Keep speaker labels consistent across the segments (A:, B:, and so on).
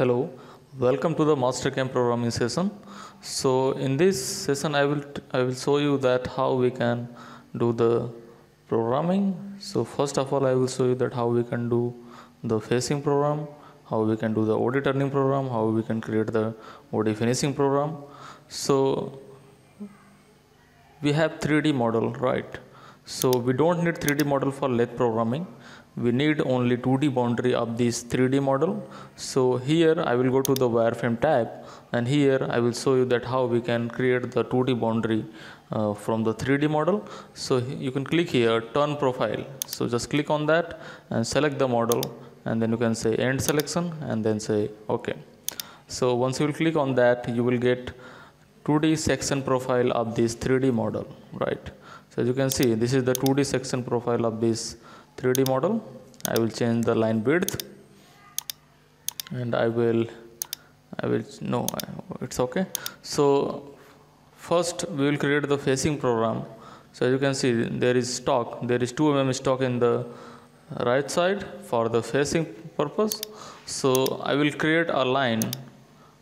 A: Hello, welcome to the master Mastercam programming session. So in this session, I will I will show you that how we can do the programming. So first of all, I will show you that how we can do the facing program, how we can do the OD turning program, how we can create the OD finishing program. So we have 3D model, right? So we don't need 3D model for lathe programming. We need only 2D boundary of this 3D model. So here I will go to the wireframe tab and here I will show you that how we can create the 2D boundary uh, from the 3D model. So you can click here turn profile. So just click on that and select the model and then you can say end selection and then say okay. So once you will click on that you will get 2D section profile of this 3D model, right? So as you can see, this is the 2D section profile of this 3D model. I will change the line width and I will, I will, no, it's okay. So first we will create the facing program. So as you can see, there is stock, there is 2 mm stock in the right side for the facing purpose. So I will create a line,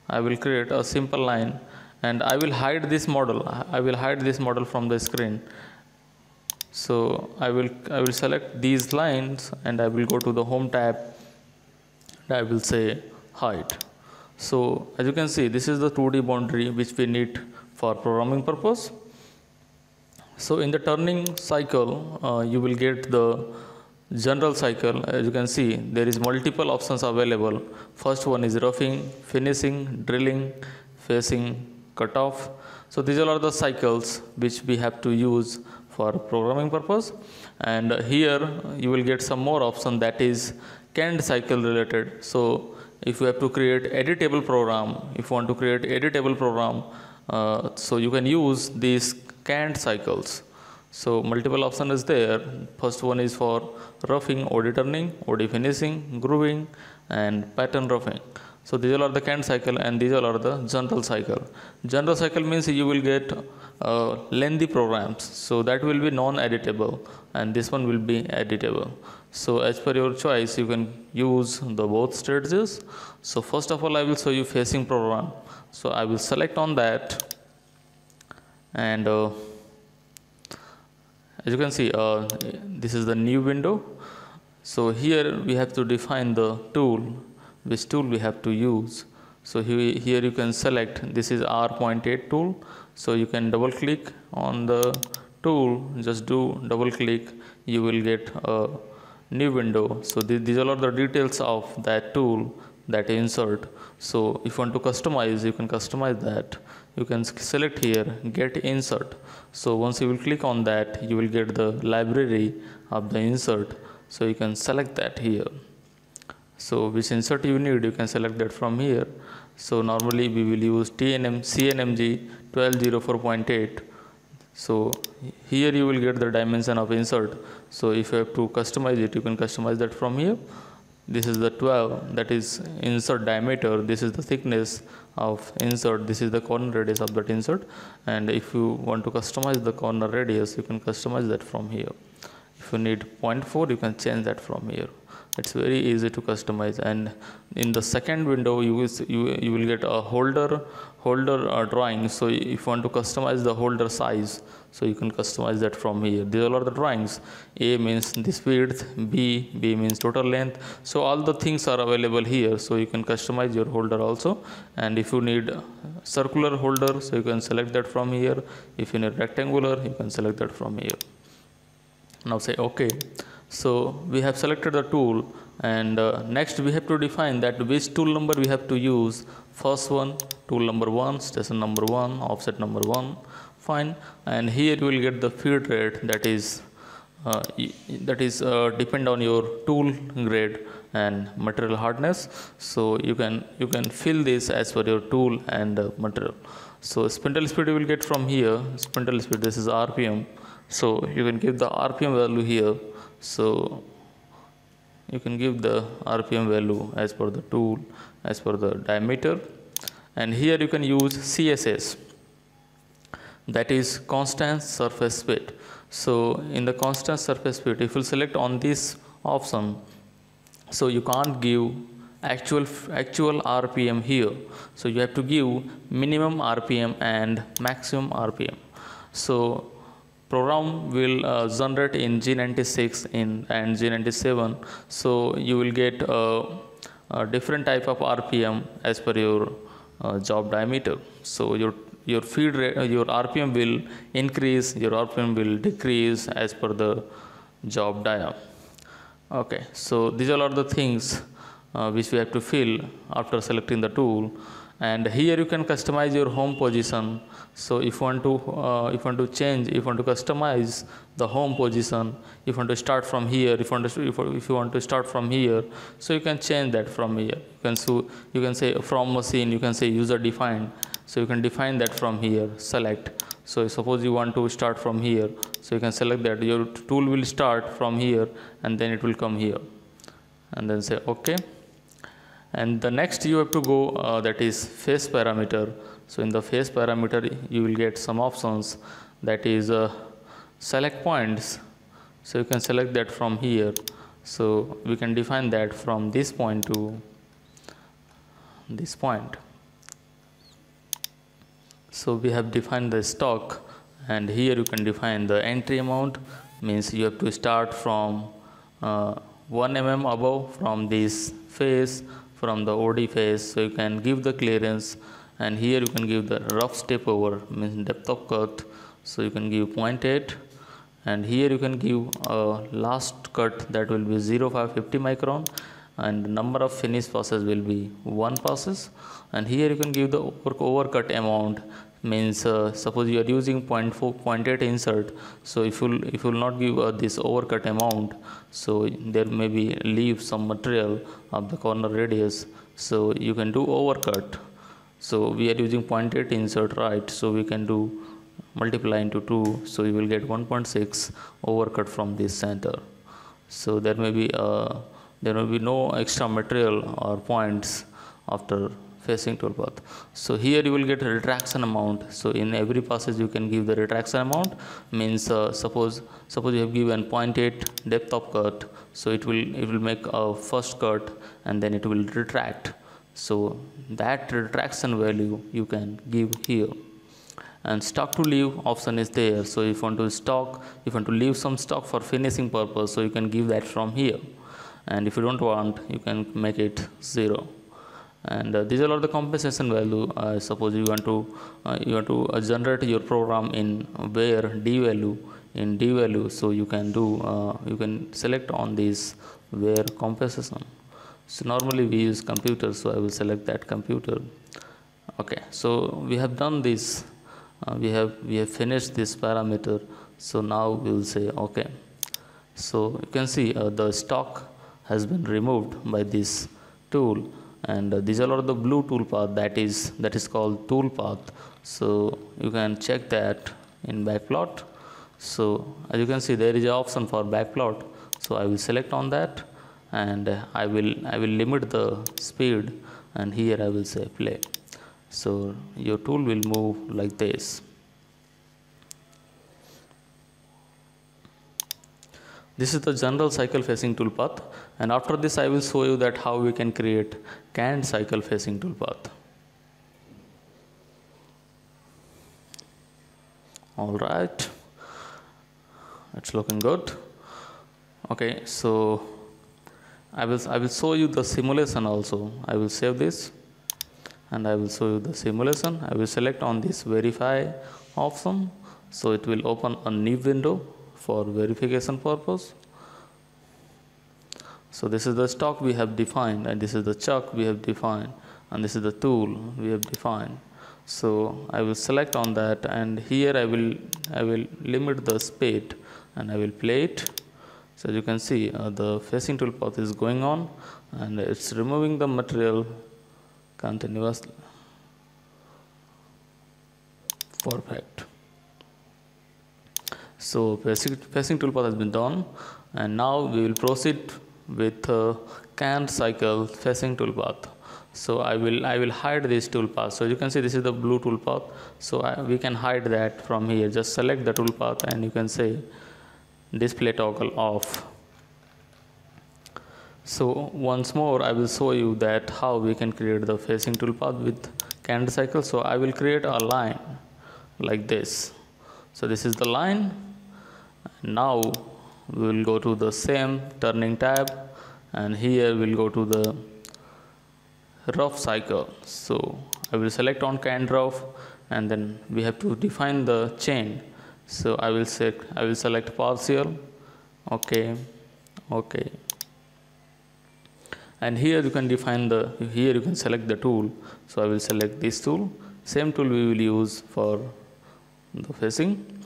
A: I will create a simple line. And I will hide this model. I will hide this model from the screen. So I will I will select these lines and I will go to the home tab. And I will say hide so as you can see this is the 2D boundary which we need for programming purpose. So in the turning cycle uh, you will get the general cycle as you can see there is multiple options available first one is roughing finishing drilling facing cutoff. So these are all are the cycles which we have to use for programming purpose and here you will get some more option that is canned cycle related. So if you have to create editable program, if you want to create editable program, uh, so you can use these canned cycles. So multiple option is there. First one is for roughing, OD turning, OD finishing, grooving and pattern roughing. So these all are the canned cycle and these all are the general cycle. General cycle means you will get uh, lengthy programs. So that will be non-editable and this one will be editable. So as per your choice, you can use the both strategies. So first of all, I will show you facing program. So I will select on that and uh, as you can see, uh, this is the new window. So here we have to define the tool which tool we have to use. So here, you can select this is R.8 tool. So you can double click on the tool, just do double click, you will get a new window. So th these all the details of that tool that insert. So if you want to customize, you can customize that. You can select here get insert. So once you will click on that, you will get the library of the insert. So you can select that here. So which insert you need, you can select that from here. So normally we will use TNM CNMG 1204.8. So here you will get the dimension of insert. So if you have to customize it, you can customize that from here. This is the 12, that is insert diameter. This is the thickness of insert. This is the corner radius of that insert. And if you want to customize the corner radius, you can customize that from here. If you need 0.4, you can change that from here it's very easy to customize. And in the second window you will, you, you will get a holder holder uh, drawing. So if you want to customize the holder size so you can customize that from here. These are the drawings. A means this width b b means total length. So all the things are available here. So you can customize your holder also. And if you need circular holder so you can select that from here. If you need rectangular you can select that from here. Now say okay so we have selected the tool and uh, next we have to define that which tool number we have to use. First one, tool number one, station number one, offset number one, fine. And here you will get the feed rate that is uh, that is uh, depend on your tool grade and material hardness. So you can you can fill this as per your tool and uh, material. So spindle speed you will get from here. Spindle speed this is RPM. So you can give the RPM value here. So you can give the RPM value as per the tool, as per the diameter. And here you can use CSS. that is constant surface speed so in the constant surface speed if you select on this option so you can't give actual actual rpm here. So you have to give minimum rpm and maximum rpm so program will uh, generate in g96 in and g97 so you will get a, a different type of rpm as per your uh, job diameter. So your your feed rate, uh, your rpm will increase your rpm will decrease as per the job dia. Okay so these are all the things uh, which we have to fill after selecting the tool and here you can customize your home position. So if you want to uh, if you want to change if you want to customize the home position if you want to start from here if you want to if, you want to start from here so you can change that from here. You can so you can say from machine you can say user defined. So you can define that from here select. So suppose you want to start from here. So you can select that your tool will start from here and then it will come here. And then say okay and the next you have to go uh, that is face parameter. So in the face parameter you will get some options. That is uh, select points. So you can select that from here. So we can define that from this point to this point. So we have defined the stock. And here you can define the entry amount. Means you have to start from uh, 1 mm above from this face from the OD face so you can give the clearance. And here you can give the rough step over means depth of cut. So you can give 0.8 and here you can give a last cut that will be 0550 micron. And number of finish passes will be one passes. And here you can give the over, overcut amount means uh, suppose you are using 0.4 0.8 insert so if you if you will not give uh, this overcut amount so there may be leave some material of the corner radius. So you can do overcut. So we are using 0.8 insert right? So we can do multiply into 2 so you will get 1.6 overcut from this center. So there may be uh, there may be no extra material or points after facing toolpath. So here you will get a retraction amount. So in every passage you can give the retraction amount means uh, suppose suppose you have given 0.8 depth of cut. So it will it will make a first cut and then it will retract. So that retraction value you can give here and stock to leave option is there so if you want to stock if you want to leave some stock for finishing purpose so you can give that from here and if you don't want you can make it zero and uh, these are all the compensation value uh, suppose you want to uh, you want to uh, generate your program in wear d value in d value so you can do uh, you can select on this wear compensation. So normally we use computer so i will select that computer. Okay so we have done this uh, we have we have finished this parameter. So now we will say okay. So you can see the stock has been removed by this tool and uh, these are all the blue toolpath that is that is called toolpath so you can check that in backplot so as you can see there is an option for backplot so I will select on that and I will I will limit the speed and here I will say play. So your tool will move like this. This is the general cycle facing toolpath and after this I will show you that how we can create canned cycle facing toolpath. Alright, it's looking good. Okay, so I will, I will show you the simulation also. I will save this and I will show you the simulation. I will select on this verify option. So it will open a new window for verification purpose. So this is the stock we have defined and this is the chuck we have defined and this is the tool we have defined. So I will select on that and here I will I will limit the speed and I will play it. So as you can see uh, the facing tool path is going on and it's removing the material continuously. Perfect. So facing toolpath has been done and now we will proceed with canned cycle facing toolpath. so I will I will hide this toolpath. So you can see this is the blue toolpath. So I, we can hide that from here. Just select the toolpath and you can say display toggle off. So once more I will show you that how we can create the facing toolpath with canned cycle. So I will create a line like this. So this is the line. Now we will go to the same turning tab and here we'll go to the rough cycle. So I will select on canned rough and then we have to define the chain. So I will set I will select partial. Okay okay. And here you can define the here you can select the tool. So I will select this tool. Same tool we will use for the facing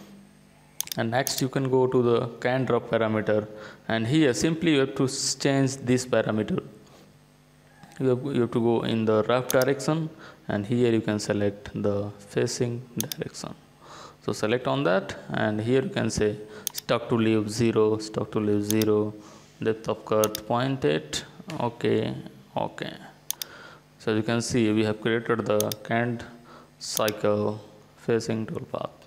A: and next you can go to the canned rough parameter. And here simply you have to change this parameter. You have, you have to go in the rough direction. And here you can select the facing direction. So select on that. And here you can say stock to leave 0 stock to leave 0 depth of cut 0.8 okay okay. So you can see we have created the canned cycle facing toolpath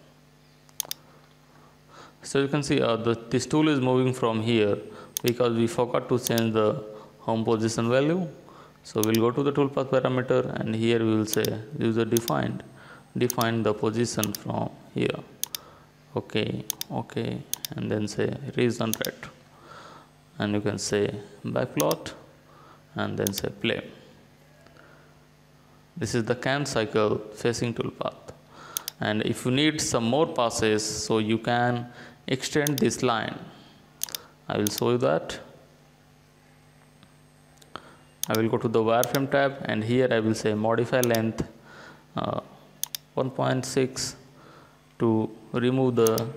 A: so you can see uh, the, this tool is moving from here because we forgot to change the home position value. So we'll go to the toolpath parameter and here we will say user defined define the position from here. Okay okay and then say region red. And you can say backplot and then say play this is the canned cycle facing toolpath. And if you need some more passes so you can extend this line. I will show you that. I will go to the wireframe tab and here I will say modify length uh, 1.6 to remove the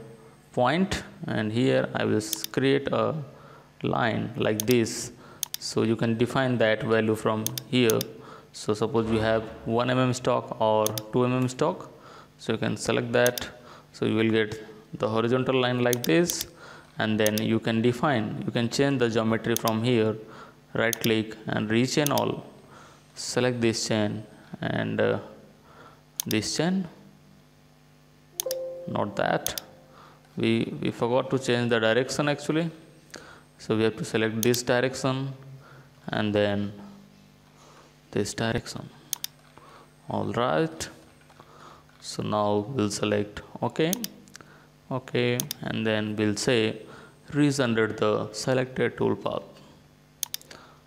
A: point and here I will create a line like this. So you can define that value from here. So suppose you have 1 mm stock or 2 mm stock. So you can select that. So you will get the horizontal line like this and then you can define you can change the geometry from here right click and rechain all. Select this chain and uh, this chain. Not that. We we forgot to change the direction actually. So we have to select this direction and then this direction. All right. So now we'll select ok okay and then we'll say under the selected toolpath.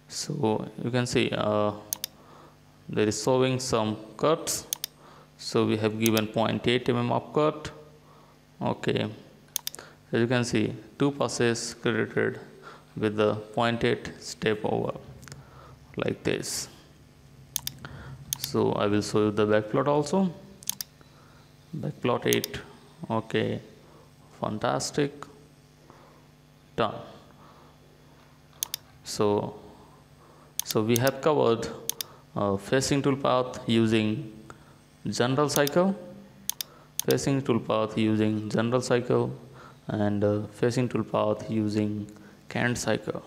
A: So you can see uh, there is showing some cuts. So we have given 0.8 mm of cut. Okay. As you can see two passes created with the 0.8 step over like this. So I will show you the backplot also. Backplot 8 okay fantastic. Done. So so we have covered uh, facing toolpath using general cycle facing toolpath using general cycle and uh, facing toolpath using canned cycle